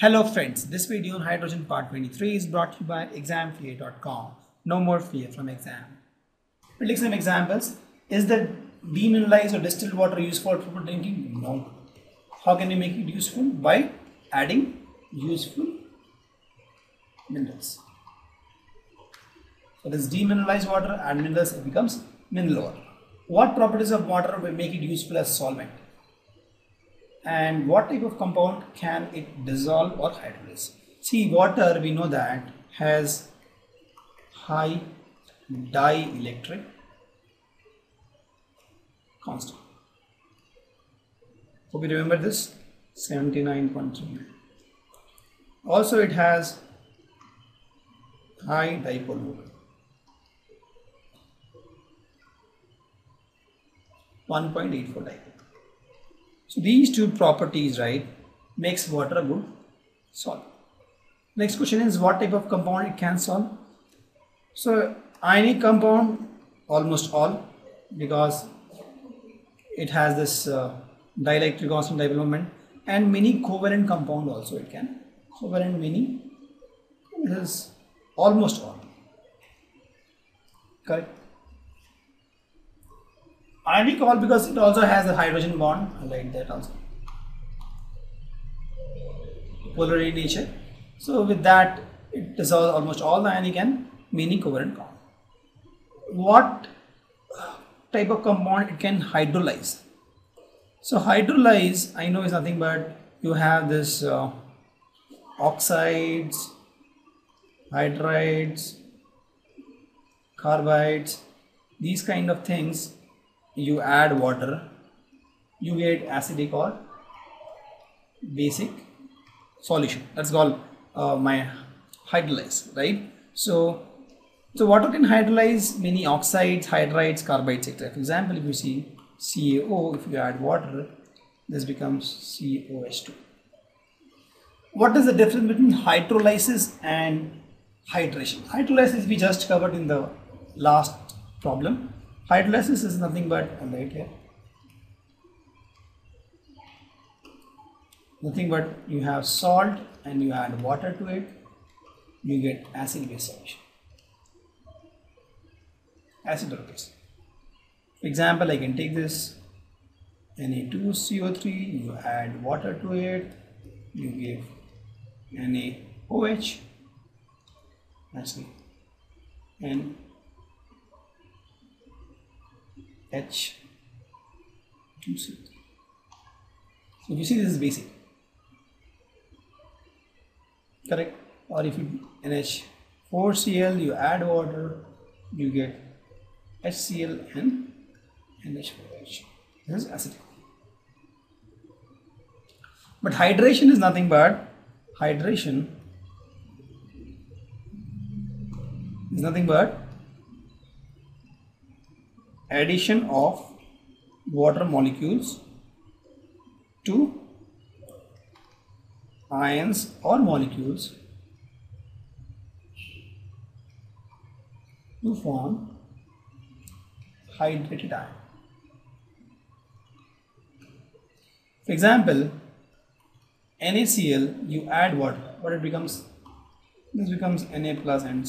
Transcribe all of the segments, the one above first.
Hello friends, this video on hydrogen part 23 is brought to you by examfear.com. No more fear from exam. We'll take some examples. Is the demineralized or distilled water useful for drinking? No. How can we make it useful? By adding useful minerals. So this demineralized water and minerals it becomes mineral water. What properties of water will make it useful as solvent? And what type of compound can it dissolve or hydrolyze? See, water we know that has high dielectric constant. Hope you remember this 79.3. Also, it has high dipole moment. 1.84 dipole. So these two properties, right, makes water a good solid. Next question is what type of compound it can solve? So ionic compound, almost all, because it has this uh, dielectric constant dipole moment, and many covalent compound also it can. Covalent many is almost all. Correct. Ionic all because it also has a hydrogen bond. Like that also. Polar in nature. So with that, it dissolves almost all the ionic and many covalent compound. What type of compound it can hydrolyze? So hydrolyze, I know is nothing but you have this uh, oxides, hydrides, carbides, these kind of things you add water you get acidic or basic solution. That's called uh, my hydrolyze right? So so water can hydrolyze many oxides hydrides carbides etc for example if you see CaO if you add water this becomes COH2 what is the difference between hydrolysis and hydration? Hydrolysis we just covered in the last problem Hydrolysis is nothing but right here. Nothing but you have salt and you add water to it, you get acid base solution. Acid or base. For example, I can take this Na2CO3, you add water to it, you give NaOH, actually, and H 2C. So you see this is basic. Correct? Or if you NH4Cl you add water, you get HCl and NH4H. This is acidic. But hydration is nothing but hydration is nothing but addition of water molecules to ions or molecules to form hydrated ion. For example, NaCl you add water, what it becomes? This becomes Na plus and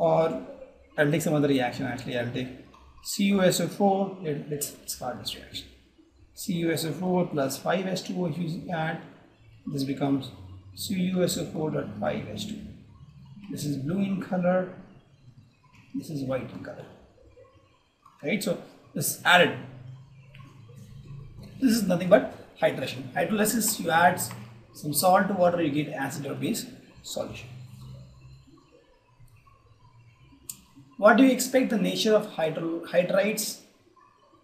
or I'll take some other reaction actually. I'll take CuSO4 let, let's start this reaction. CuSO4 plus 5H2O if you add this becomes CuSO4.5H2 this is blue in color. This is white in color. Right? So this added. This is nothing but hydration. Hydrolysis you add some salt to water you get acid or base solution What do you expect the nature of hydrides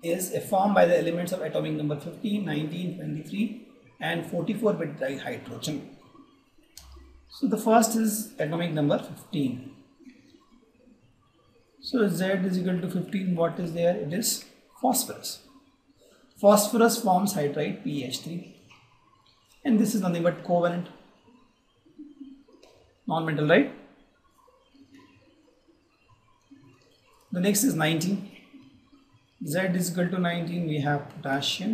is formed by the elements of atomic number 15, 19, 23 and 44 bit dihydrogen. So the first is atomic number 15. So Z is equal to 15. What is there? It is phosphorus. Phosphorus forms hydride PH3 and this is nothing but covalent non-metal right the next is 19 z is equal to 19 we have potassium.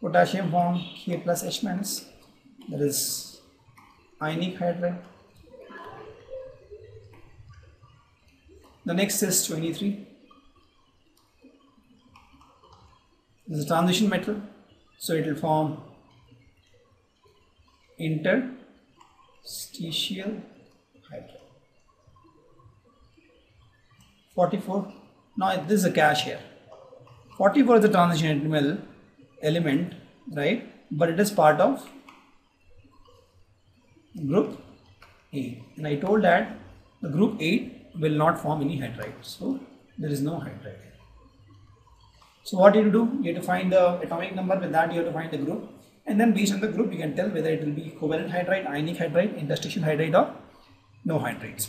Potassium form K plus H minus that is ionic hydride. The next is 23 this is a transition metal so it will form interstitial hydride 44 now this is a cache here. 44 is a transition metal element right? But it is part of group 8 and I told that the group 8 will not form any hydride. So there is no hydride so what you do? You have to find the atomic number. With that you have to find the group. And then based on the group you can tell whether it will be covalent hydride ionic hydride interstitial hydride or no hydrides